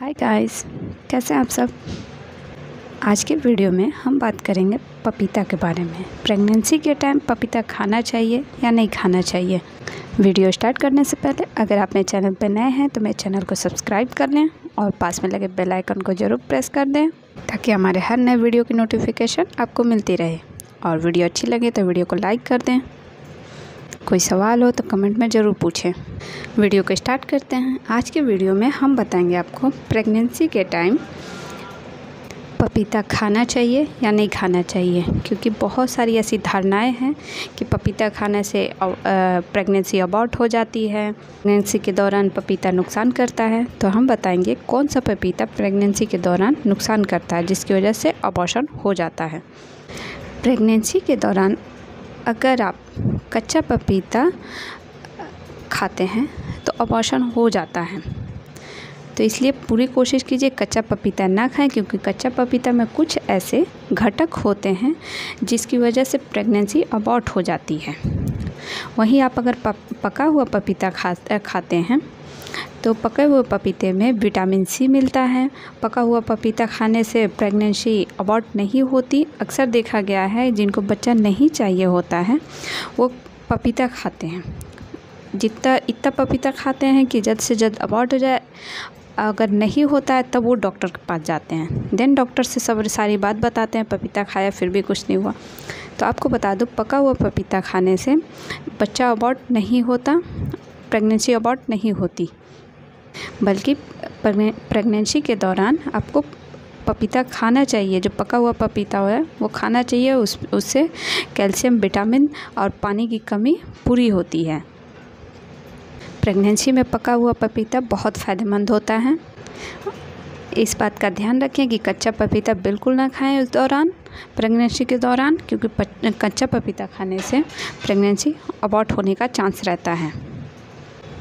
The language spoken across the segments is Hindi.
हाय गाइस कैसे हैं आप सब? आज के वीडियो में हम बात करेंगे पपीता के बारे में। प्रेगनेंसी के टाइम पपीता खाना चाहिए या नहीं खाना चाहिए? वीडियो स्टार्ट करने से पहले अगर आप मेरे चैनल पर नए हैं तो मेरे चैनल को सब्सक्राइब कर लें और पास में लगे बेल आइकन को ज़रूर प्रेस कर दें ताकि हमारे हर नए वीडियो की नोटिफिकेशन आपको मिलती रहे। और वीडियो अच्छी लगे तो वीडियो को लाइक कर दें। कोई सवाल हो तो कमेंट में ज़रूर पूछें। वीडियो को स्टार्ट करते हैं। आज के वीडियो में हम बताएँगे आपको प्रेगनेंसी के टाइम पपीता खाना चाहिए या नहीं खाना चाहिए, क्योंकि बहुत सारी ऐसी धारणाएँ हैं कि पपीता खाने से प्रेगनेंसी अबॉर्ट हो जाती है। प्रेगनेंसी के दौरान पपीता नुकसान करता है। तो हम बताएँगे कौन सा पपीता प्रेगनेंसी के दौरान नुकसान करता है, जिसकी वजह से अबॉर्शन हो जाता है। प्रेगनेंसी के दौरान अगर आप कच्चा पपीता खाते हैं तो अबॉर्शन हो जाता है। तो इसलिए पूरी कोशिश कीजिए कच्चा पपीता ना खाएँ, क्योंकि कच्चा पपीता में कुछ ऐसे घटक होते हैं, जिसकी वजह से प्रेगनेंसी अबॉर्ट हो जाती है। वहीं आप अगर पका हुआ पपीता खा खाते हैं तो पके हुए पपीते में विटामिन सी मिलता है। पका हुआ पपीता खाने से प्रेगनेंसी अबॉर्ट नहीं होती। अक्सर देखा गया है, जिनको बच्चा नहीं चाहिए होता है, वो पपीता खाते हैं। जितना, इतना पपीता खाते हैं कि जल्द से जल्द अबॉर्ट हो जाए। अगर नहीं होता है, तब वो डॉक्टर के पास जाते हैं। देन डॉक्टर से सब सारी बात बताते हैं, पपीता खाया, फिर भी कुछ नहीं हुआ। तो आपको बता दूँ, पका हुआ पपीता खाने से बच्चा अबॉर्ट नहीं होता प्रेगनेंसी अबॉर्ट नहीं होती। बल्कि प्रेगनेंसी के दौरान आपको पपीता खाना चाहिए, जो पका हुआ पपीता है, वो खाना चाहिए, उस, उससे कैल्शियम, विटामिन और पानी की कमी पूरी होती है। प्रेगनेंसी में पका हुआ पपीता बहुत फ़ायदेमंद होता है। इस बात का ध्यान रखें कि कच्चा पपीता बिल्कुल ना खाएँ उस दौरान, प्रेगनेंसी के दौरान, क्योंकि कच्चा पपीता खाने से प्रेगनेंसी अबॉर्ट होने का चांस रहता है।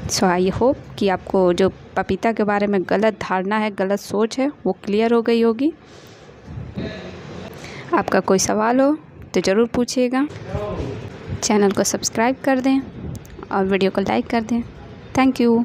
सो आई होप कि आपको जो पपीता के बारे में गलत धारणा है, गलत सोच है, वो क्लियर हो गई होगी। आपका कोई सवाल हो तो ज़रूर पूछिएगा। चैनल को सब्सक्राइब कर दें और वीडियो को लाइक कर दें। Thank you